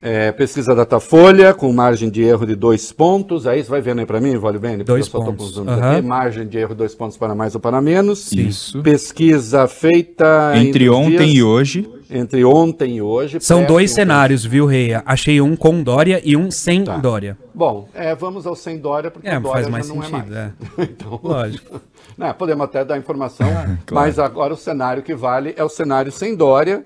É, pesquisa Datafolha com margem de erro de dois pontos. Aí você vai vendo aí para mim, vale bem? Dois pontos. Uhum. Aqui, margem de erro dois pontos para mais ou para menos. Isso. Pesquisa feita entre ontem dias, e hoje. Entre ontem e hoje. São dois cenários, viu, Reia? Achei um com Dória e um sem tá. Dória. Bom, é, vamos ao sem Dória porque é, Dória faz mais não sentido, é mais. É. então, lógico. Né, podemos até dar informação, claro. mas agora o cenário que vale é o cenário sem Dória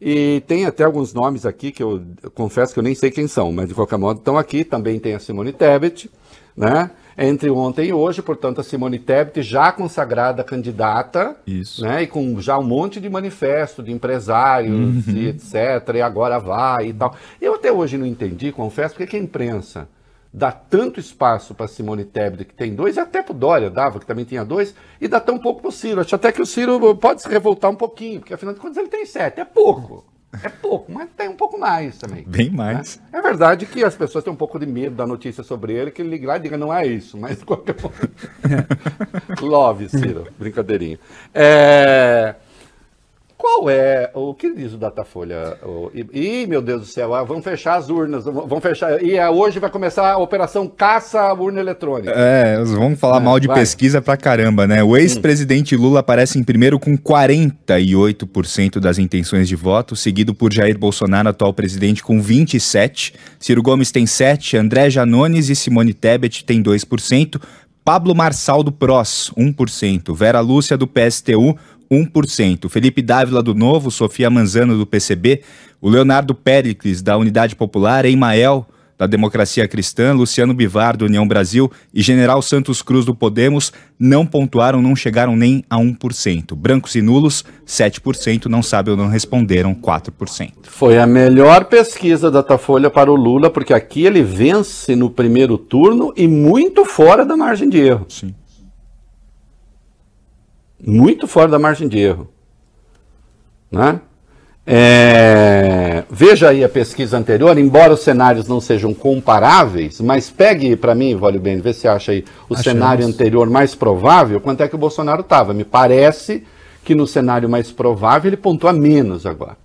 e tem até alguns nomes aqui que eu, eu, confesso que eu nem sei quem são, mas de qualquer modo estão aqui. Também tem a Simone Tebet, né? Entre ontem e hoje, portanto, a Simone Tebet já consagrada candidata, Isso. né? E com já um monte de manifesto de empresários uhum. e etc. E agora vai e tal. Eu até hoje não entendi, confesso, porque que a imprensa dá tanto espaço para Simone Tebet, que tem dois, e até para o Dória dava, que também tinha dois, e dá tão pouco para o Ciro. Acho até que o Ciro pode se revoltar um pouquinho, porque afinal de contas ele tem sete, é pouco. É pouco, mas tem um pouco mais também. Bem mais. Né? É verdade que as pessoas têm um pouco de medo da notícia sobre ele, que ele liga lá e diga, não é isso, mas de qualquer forma. Love, Ciro, brincadeirinha. É... Qual é, o que diz o Datafolha? O, ih, meu Deus do céu, ah, vamos fechar as urnas, vamos fechar, e é, hoje vai começar a operação caça urna eletrônica. É, vamos falar é, mal de vai. pesquisa pra caramba, né? O ex-presidente hum. Lula aparece em primeiro com 48% das intenções de voto, seguido por Jair Bolsonaro, atual presidente, com 27%, Ciro Gomes tem 7%, André Janones e Simone Tebet tem 2%, Pablo Marçal do PROS, 1%, Vera Lúcia do PSTU, 1%. Felipe Dávila do Novo, Sofia Manzano do PCB, o Leonardo Pericles da Unidade Popular, Emael da Democracia Cristã, Luciano Bivar do União Brasil e General Santos Cruz do Podemos não pontuaram, não chegaram nem a 1%. Brancos e nulos, 7%, não sabem ou não responderam, 4%. Foi a melhor pesquisa da Datafolha para o Lula, porque aqui ele vence no primeiro turno e muito fora da margem de erro. Sim muito fora da margem de erro. Né? É, veja aí a pesquisa anterior, embora os cenários não sejam comparáveis, mas pegue para mim, Vale Bem, vê se acha aí o Achamos. cenário anterior mais provável, quanto é que o Bolsonaro estava. Me parece que no cenário mais provável ele pontua menos agora.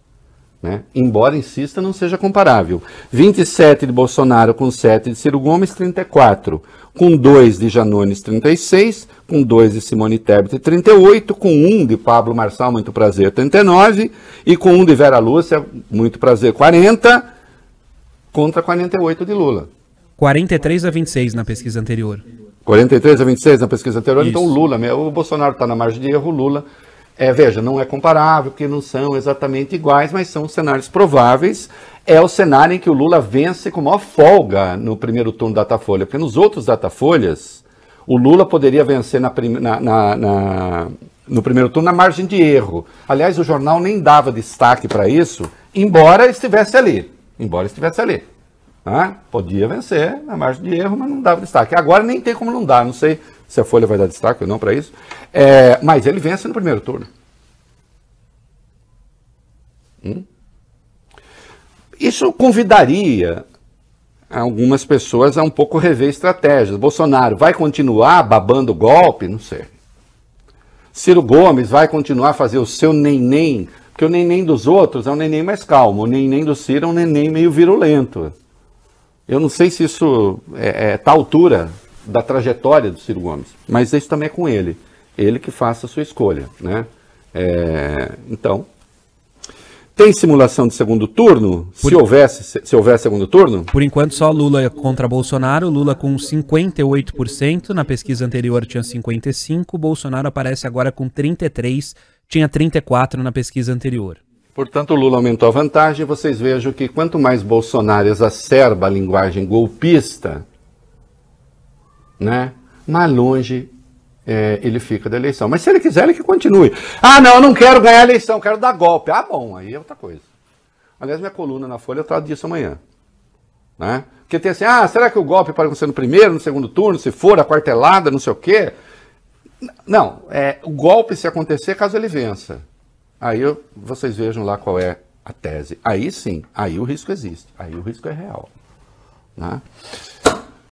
Né? Embora, insista, não seja comparável. 27 de Bolsonaro com 7 de Ciro Gomes, 34. Com 2 de Janones, 36. Com 2 de Simone Tebet, 38. Com 1 de Pablo Marçal, muito prazer, 39. E com 1 de Vera Lúcia, muito prazer, 40. Contra 48 de Lula. 43 a 26 na pesquisa anterior. 43 a 26 na pesquisa anterior, então Isso. então o Lula, o Bolsonaro está na margem de erro, o Lula é, veja, não é comparável, porque não são exatamente iguais, mas são cenários prováveis. É o cenário em que o Lula vence com maior folga no primeiro turno da Datafolha, porque nos outros Datafolhas, o Lula poderia vencer na, na, na, no primeiro turno na margem de erro. Aliás, o jornal nem dava destaque para isso, embora estivesse ali. Embora estivesse ali. Ah, podia vencer na margem de erro, mas não dava destaque. Agora nem tem como não dar, não sei se a Folha vai dar destaque ou não para isso. É, mas ele vence no primeiro turno. Hum? Isso convidaria algumas pessoas a um pouco rever estratégias. Bolsonaro vai continuar babando golpe? Não sei. Ciro Gomes vai continuar a fazer o seu neném, porque o neném dos outros é um neném mais calmo, o neném do Ciro é um neném meio virulento. Eu não sei se isso é, é tá altura da trajetória do Ciro Gomes. Mas isso também é com ele. Ele que faça a sua escolha. Né? É, então, tem simulação de segundo turno? Por... Se, houvesse, se, se houver segundo turno? Por enquanto, só Lula contra Bolsonaro. Lula com 58%. Na pesquisa anterior tinha 55%. Bolsonaro aparece agora com 33%. Tinha 34% na pesquisa anterior. Portanto, o Lula aumentou a vantagem. Vocês vejam que quanto mais Bolsonaro exacerba a linguagem golpista, né, mais longe é, ele fica da eleição. Mas se ele quiser, ele que continue. Ah, não, não quero ganhar a eleição, quero dar golpe. Ah, bom, aí é outra coisa. Aliás, minha coluna na Folha eu trato disso amanhã. Né? Porque tem assim, ah, será que o golpe pode acontecer no primeiro, no segundo turno, se for a quartelada, não sei o quê? Não, é, o golpe se acontecer caso ele vença. Aí eu, vocês vejam lá qual é a tese. Aí sim, aí o risco existe, aí o risco é real. Né?